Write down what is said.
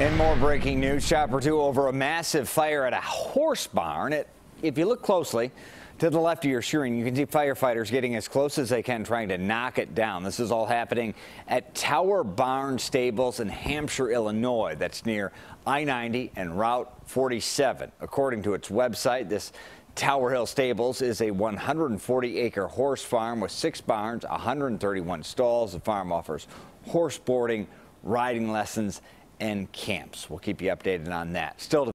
And more breaking news, Chopper 2 over a massive fire at a horse barn. It, if you look closely to the left of your screen, you can see firefighters getting as close as they can trying to knock it down. This is all happening at Tower Barn Stables in Hampshire, Illinois. That's near I-90 and Route 47. According to its website, this Tower Hill Stables is a 140 acre horse farm with six barns, 131 stalls. The farm offers horse boarding, riding lessons, and camps. We'll keep you updated on that. Still